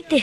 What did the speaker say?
வைத்து